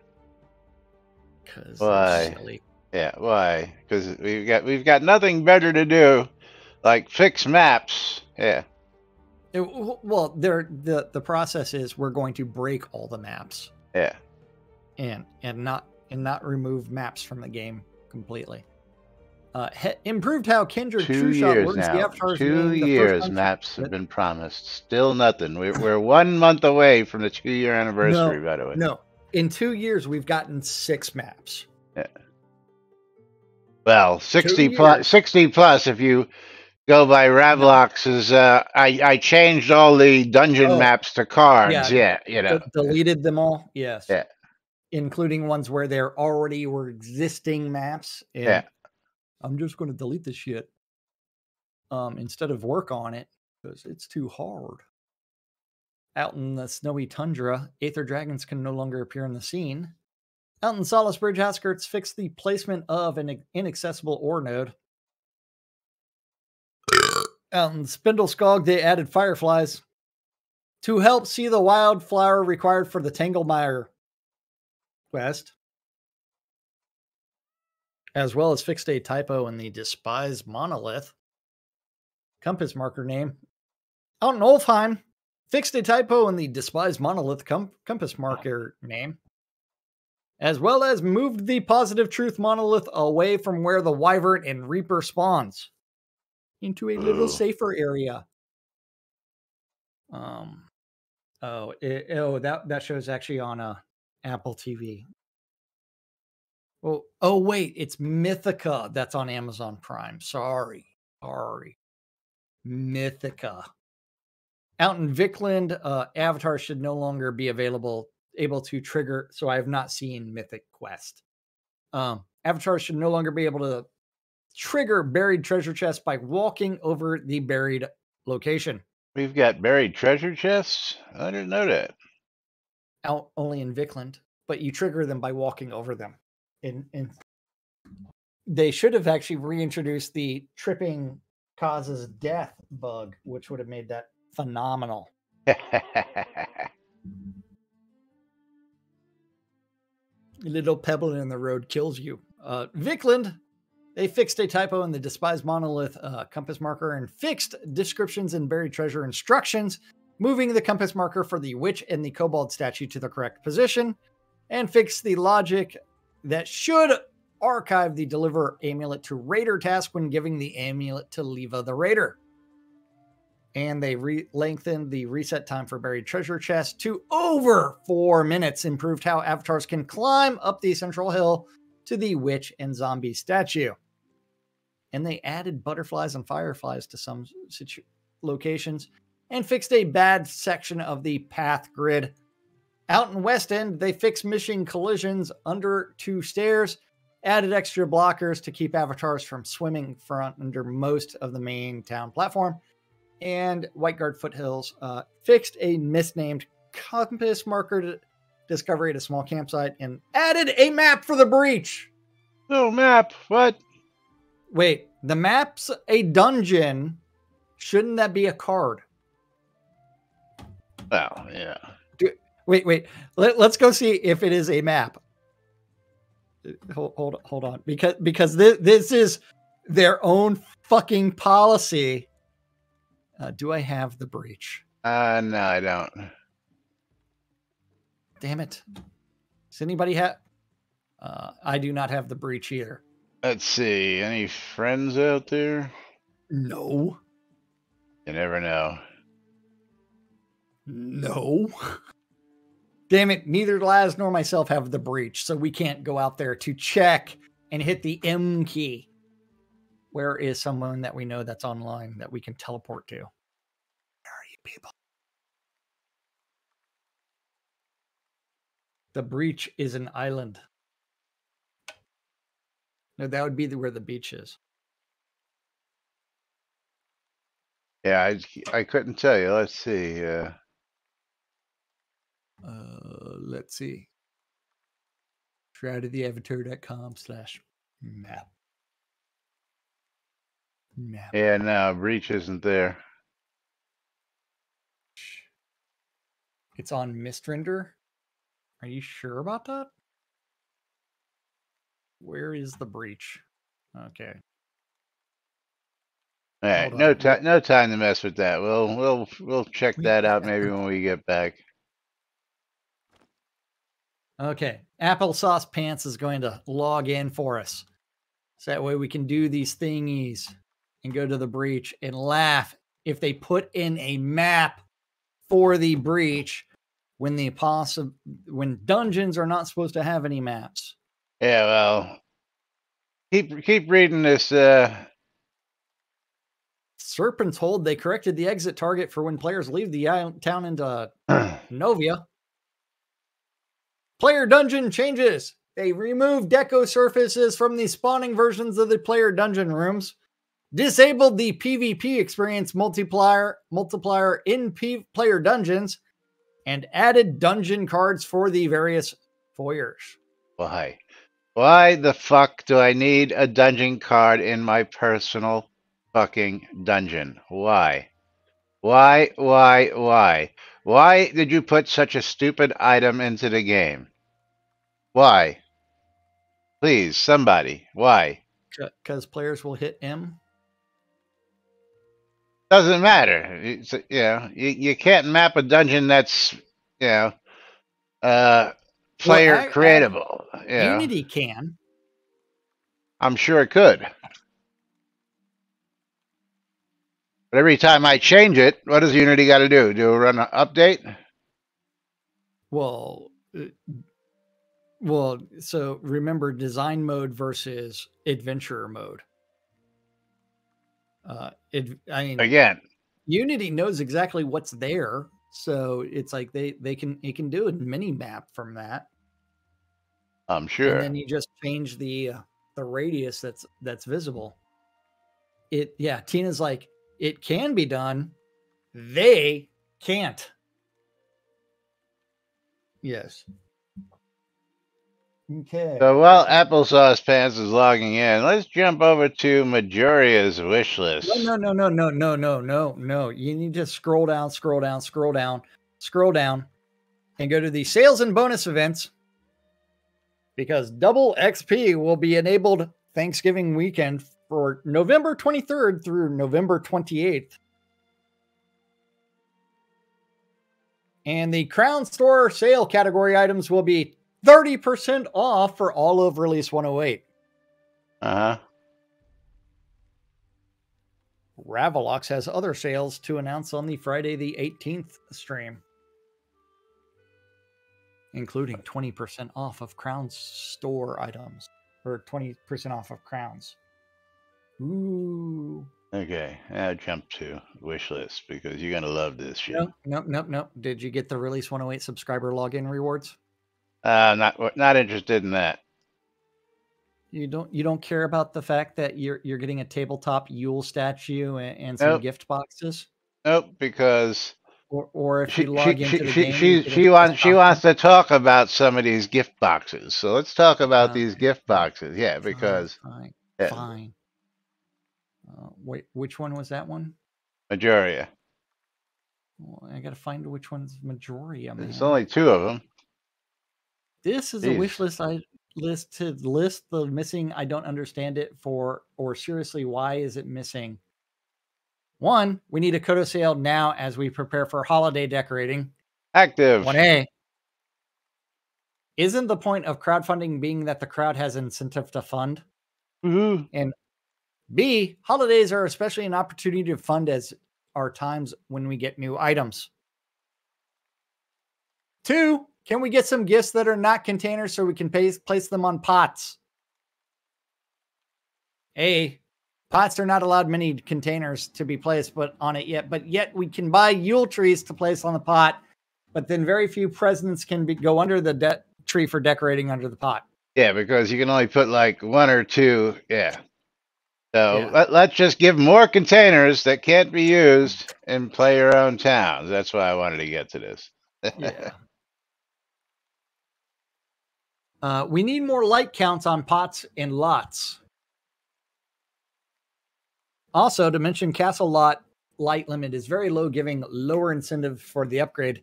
Because why? Yeah, why? Because we've got we've got nothing better to do like fix maps. Yeah. It- well, there the the process is we're going to break all the maps. Yeah. and and not and not remove maps from the game completely. Uh, improved how Kindred Two True Shot years works. The now. Two the years maps have been promised. Still nothing. We're we're one month away from the two year anniversary. by the way. No, in two years we've gotten six maps. Yeah. Well, 60 Two plus, years. 60 plus if you go by Ravelox's. Uh, I, I changed all the dungeon Oh. maps to cards. Yeah. Yeah, you know. De- deleted them all. Yes. Yeah. Including ones where there already were existing maps. Yeah. I'm just going to delete this shit. Um, instead of work on it because it's too hard. Out in the snowy tundra, Aether dragons can no longer appear in the scene. Out in Solace Bridge outskirts, fix the placement of an inaccessible ore node. Out in Spindle Skog, they added fireflies to help see the wildflower required for the Tanglemire quest, as well as fixed a typo in the despised monolith. Compass marker name. Out in Olfheim, fixed a typo in the despised monolith com- compass marker name, as well as moved the positive truth monolith away from where the wyvern and reaper spawns into a little safer area. Um, oh, it, oh, that that show's actually on uh, Apple TV. Oh, oh, wait, it's Mythica that's on Amazon Prime. Sorry, sorry, Mythica. Out in Vickland, uh, Avatar should no longer be available, able to trigger. So I have not seen Mythic Quest. Um, Avatar should no longer be able to trigger buried treasure chests by walking over the buried location. We've got buried treasure chests. I didn't know that. Out only in Vickland, but you trigger them by walking over them. And and they should have actually reintroduced the tripping causes death bug, which would have made that phenomenal. A little pebble in the road kills you. Uh, Vickland, they fixed a typo in the despised monolith uh, compass marker and fixed descriptions in buried treasure instructions, moving the compass marker for the witch and the kobold statue to the correct position, and fixed the logic that should archive the deliver amulet to raider task when giving the amulet to Leva the raider and they re- lengthened the reset time for buried treasure chest to over four minutes, improved how avatars can climb up the central hill to the witch and zombie statue. And they added butterflies and fireflies to some situ- locations and fixed a bad section of the path grid. Out in West End, they fixed missing collisions under two stairs, added extra blockers to keep avatars from swimming front under most of the main town platform, and White Guard Foothills uh, fixed a misnamed compass marker discovery at a small campsite and added a map for the breach. Little map. What? Wait, the map's a dungeon. Shouldn't that be a card? Oh, yeah. Do, Wait, wait. Let, us go see if it is a map. Hold, hold, hold on, because because this, this is their own fucking policy. Uh, do I have the breach? Uh, no, I don't. Damn it! Does anybody have? Uh, I do not have the breach either. Let's see. Any friends out there? No, You never know. no. Damn it! Neither Laz nor myself have the breach, so we can't go out there to check and hit the M key. Where is someone that we know that's online that we can teleport to? Where are you people? The breach is an island. No, that would be the, where the beach is. Yeah, I, I couldn't tell you. Let's see. Uh, Uh, let's see. Shroudoftheavatar.com slash map. Map. yeah, no, breach isn't there. It's on Mistrender. Are you sure about that? Where is the breach? Okay. All right, Hold no time, no time to mess with that. We'll we'll we'll check that out maybe when we get back. Okay. Applesauce Pants is going to log in for us. So that way we can do these thingies and go to the breach and laugh if they put in a map for the breach when the possi- when dungeons are not supposed to have any maps. Yeah, well, keep keep reading this. Uh, Serpent told they corrected the exit target for when players leave the town into Novia. Player dungeon changes. They removed deco surfaces from the spawning versions of the player dungeon rooms, disabled the PvP experience multiplier multiplier in P- player dungeons, and added dungeon cards for the various foyers. why? Why the fuck do I need a dungeon card in my personal fucking dungeon? Why? Why? Why? Why? Why did you put such a stupid item into the game? Why? Please, somebody. Why? Because players will hit M. Doesn't matter. It's, you know, you, you can't map a dungeon that's you know uh player I- I- creatable. you know. Unity can. I'm sure it could. But every time I change it, what does Unity got to do? Do a run an update? Well, uh, well, so remember design mode versus adventurer mode. Uh, it, I mean, Again, Unity knows exactly what's there, so it's like they they can it can do a mini map from that, I'm sure. and then you just change the uh, the radius that's that's visible. It yeah, Tina's like it can be done, they can't. Yes. Okay. So while Applesauce Pants is logging in, let's jump over to Majoria's wish list. No, no, no, no, no, no, no, no. You need to scroll down, scroll down, scroll down, scroll down, and go to the sales and bonus events because double XP will be enabled Thanksgiving weekend for November 23rd through November 28th. And the Crown Store sale category items will be 30% off for all of Release 108. Uh huh. Ravelox has other sales to announce on the Friday the 18th stream, including 20% off of Crown's store items or 20% off of Crowns. Ooh. Okay, I jump to wish list because you're gonna love this shit. Nope, nope, nope, nope. Did you get the Release 108 subscriber login rewards? Uh, not not interested in that. You don't you don't care about the fact that you're you're getting a tabletop Yule statue and, and some Nope. gift boxes? Nope, because Or or if she you log she into she the she, game, she, wants she wants to talk about some of these gift boxes. So let's talk about these gift boxes. Yeah, Fine, because fine, yeah, fine. Uh, wait, which one was that one? Majoria. Well, I gotta find which one's Majoria. Man. There's only two of them. This is a wish list I list to list the missing. I don't understand it for, or seriously, why is it missing? One, we need a COTO sale now as we prepare for holiday decorating. Active. One A. Isn't the point of crowdfunding being that the crowd has incentive to fund? Mm-hmm. And B, holidays are especially an opportunity to fund as are times when we get new items. Two, can we get some gifts that are not containers so we can place, place them on pots? A, pots are not allowed many containers to be placed but on it yet, but yet we can buy Yule trees to place on the pot, but then very few presents can be, go under the de- tree for decorating under the pot. Yeah, because you can only put like one or two. Yeah. So Yeah. let, let's just give more containers that can't be used and play your own towns. That's why I wanted to get to this. Yeah. Uh, we need more light counts on pots and lots. Also, to mention Castle Lot light limit is very low, giving lower incentive for the upgrade.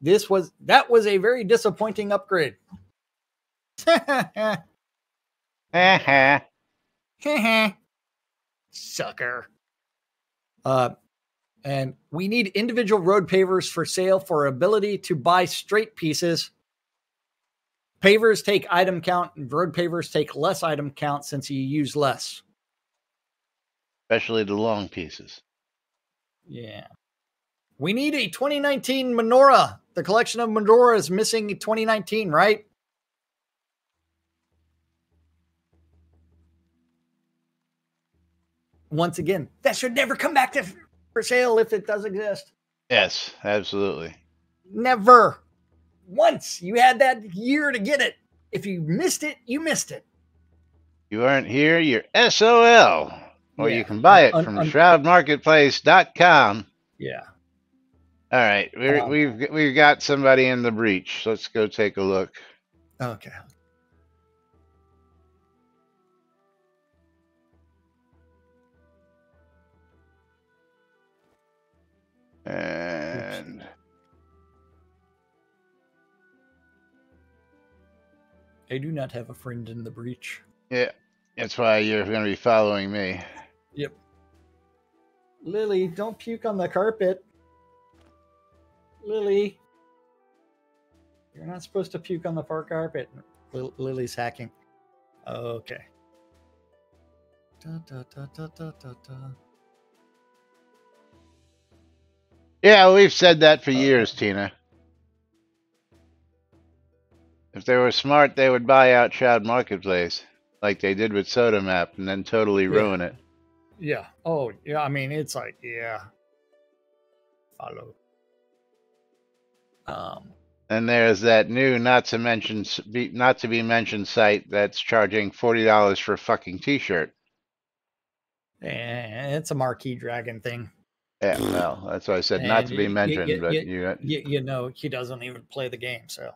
This was that was a very disappointing upgrade. Sucker. Uh, and we need individual road pavers for sale for ability to buy straight pieces. Pavers take item count, and road pavers take less item count since you use less. Especially the long pieces. Yeah. We need a 2019 menorah. The collection of menorah is missing 2019, right? Once again, that should never come back to for sale if it does exist. Yes, absolutely. Never. Once you had that year to get it. If you missed it, you missed it. You aren't here, you're SOL. Or Yeah. you can buy it Un- from shroudmarketplace.com. Yeah. All right, Um, we've we've got somebody in the breach. Let's go take a look. Okay. And I do not have a friend in the breach. yeah, that's why you're going to be following me. Yep. Lily, don't puke on the carpet. Lily, you're not supposed to puke on the park carpet. Lil- Lily's hacking. Okay. Da, da, da, da, da, da, da. Yeah, we've said that for Uh, years, Tina. If they were smart, they would buy out Shroud Marketplace, like they did with Soda Map, and then totally Yeah. ruin it. Yeah. Oh, yeah. I mean, it's like, yeah. Follow. Um. And there's that new, not to mention, not to be mentioned site that's charging forty dollars for a fucking T-shirt. And it's a marquee dragon thing. Yeah, well, that's why I said not to be y- y- mentioned, but you. Uh, you, you know, he doesn't even play the game, so.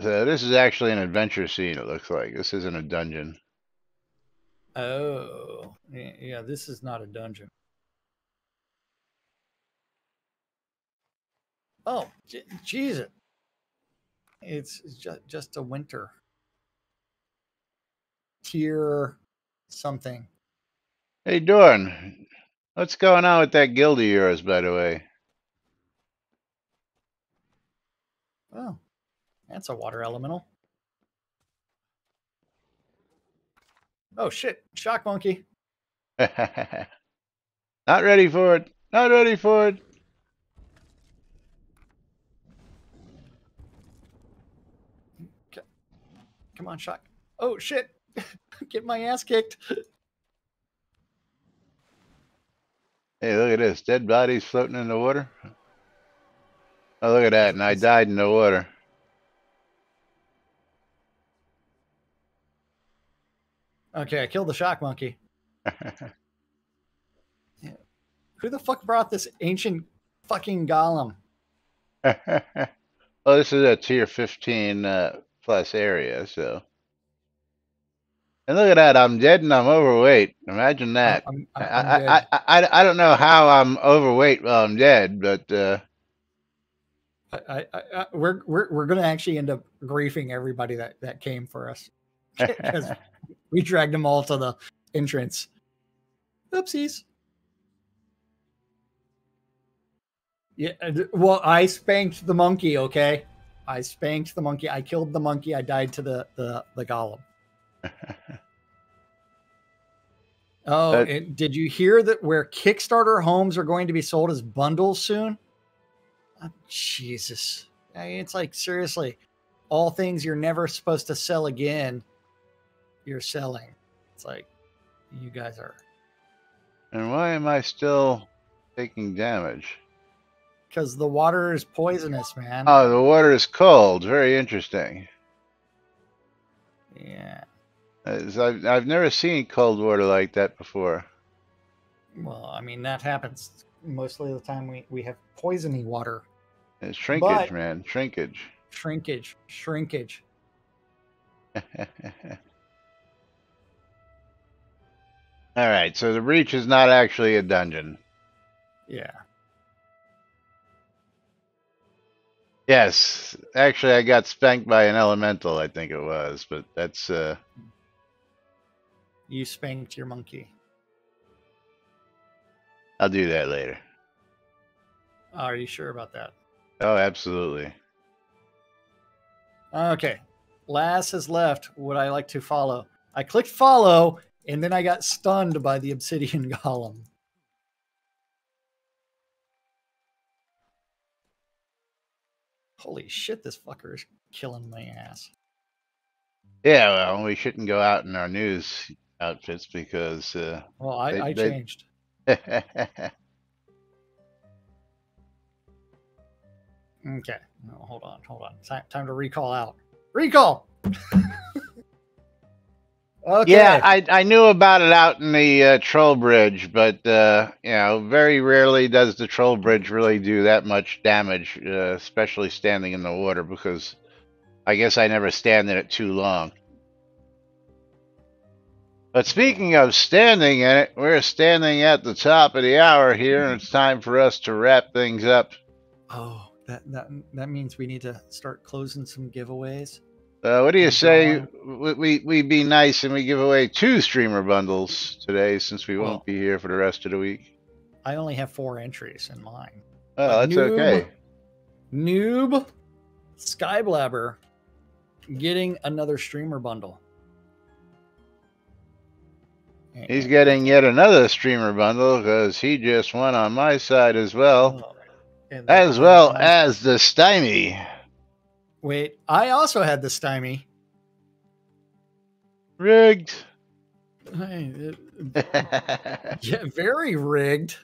So this is actually an adventure scene. It looks like this isn't a dungeon. Oh, yeah, this is not a dungeon. Oh, Jesus. It's just, just a winter. Tier something. Hey, Dorn, what's going on with that guild of yours, by the way? Oh, that's a water elemental. Oh, shit. Shock monkey. Not ready for it. Not ready for it. Come on, shock. Oh, shit. Get my ass kicked. Hey, look at this. Dead bodies floating in the water. Oh, look at that. And I died in the water. Okay, I killed the shock monkey. Who the fuck brought this ancient fucking golem? well, this is a tier 15 uh, plus area, so. And look at that. I'm dead and I'm overweight. Imagine that. I'm, I, I'm, I'm I. I, I, I don't know how I'm overweight while I'm dead, but uh, I, I, I, we're we're we're gonna actually end up griefing everybody that that came for us because we dragged them all to the entrance. Oopsies. Yeah. uh, Well, I spanked the monkey. Okay, I spanked the monkey. I killed the monkey. I died to the the the golem. Oh, But- and did you hear that where Kickstarter homes are going to be sold as bundles soon? Oh, Jesus. I mean, it's like seriously, all things you're never supposed to sell again, you're selling. It's like you guys are and why am I still taking damage? because the water is poisonous, man. Oh, the water is cold. Very interesting. yeah. As I've, I've never seen cold water like that before. Well, I mean that happens mostly the time we we have poisony water. It's shrinkage, But- man. Shrinkage. Shrinkage, shrinkage. All right, so the breach is not actually a dungeon. Yeah. Yes, actually, I got spanked by an elemental. I think it was, but that's uh, You spanked your monkey. I'll do that later. Are you sure about that? Oh, absolutely. Okay. Laz has left. Would I like to follow? I clicked follow, and then I got stunned by the obsidian golem. Holy shit, this fucker is killing my ass. Yeah, well, we shouldn't go out in our news outfits because uh, Well, I, They- I they- changed. Okay. No, hold on, hold on. Time, time to recall out. Recall! okay. Yeah, I I knew about it out in the uh, troll bridge, but uh, you know, very rarely does the troll bridge really do that much damage, uh, especially standing in the water. Because I guess I never stand in it too long. But speaking of standing in it, we're standing at the top of the hour here, and it's time for us to wrap things up. Oh, that, that that means we need to start closing some giveaways. Uh, what do you say we, we we be nice and we give away two streamer bundles today, since we Well- won't be here for the rest of the week? I only have four entries in mine. Oh, that's Noob. okay. Noob Skyblabber getting another streamer bundle. He's getting yet another streamer bundle because he just won on my side as well, then- as well as the stymie. Wait, I also had the stymie. Rigged. Hey, it- yeah, very rigged.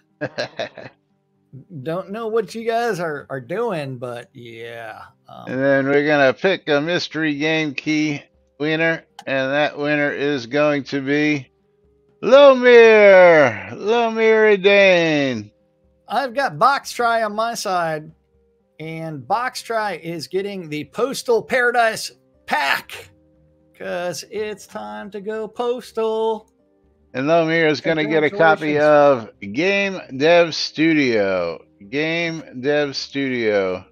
Don't know what you guys are, are doing, but yeah. and Um, then we're gonna pick a mystery game key winner, and that winner is going to be Lomir. Lomir Dane. I've got Box Try on my side, and Box Try is getting the Postal Paradise pack because it's time to go postal. And Lomir is going to get a copy of Game Dev Studio. Game Dev Studio.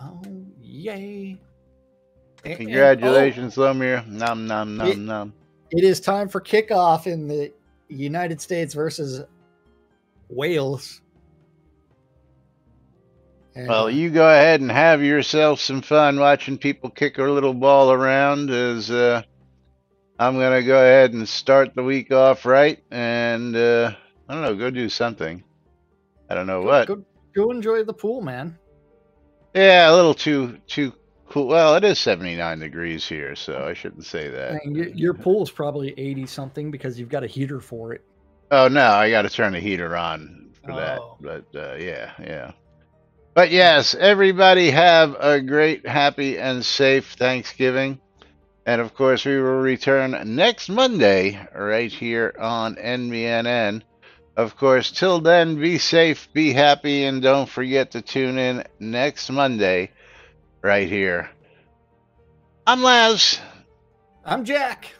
Oh, yay. And- and- Congratulations, oh. Lomir. Nom nom nom It- nom. oh, it is time for kickoff in the United States versus Wales. And, Well, you go ahead and have yourself some fun watching people kick a little ball around. As uh, I'm going to go ahead and start the week off right, and uh, I don't know, go do something. I don't know go, what. Go, go enjoy the pool, man. Yeah, a little too too cool. Well, it is 79 degrees here, so I shouldn't say that. your, your pool's probably 80 something because you've got a heater for it. Oh no, I got to turn the heater on for that. Oh. But uh, yeah, yeah. But yes, everybody have a great, happy, and safe Thanksgiving. And of course, we will return next Monday right here on NBNN. Of course, till then, be safe, be happy, and don't forget to tune in next Monday right here. I'm Laz, I'm Jack.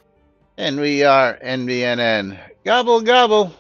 and we are NBNN. Gobble, gobble.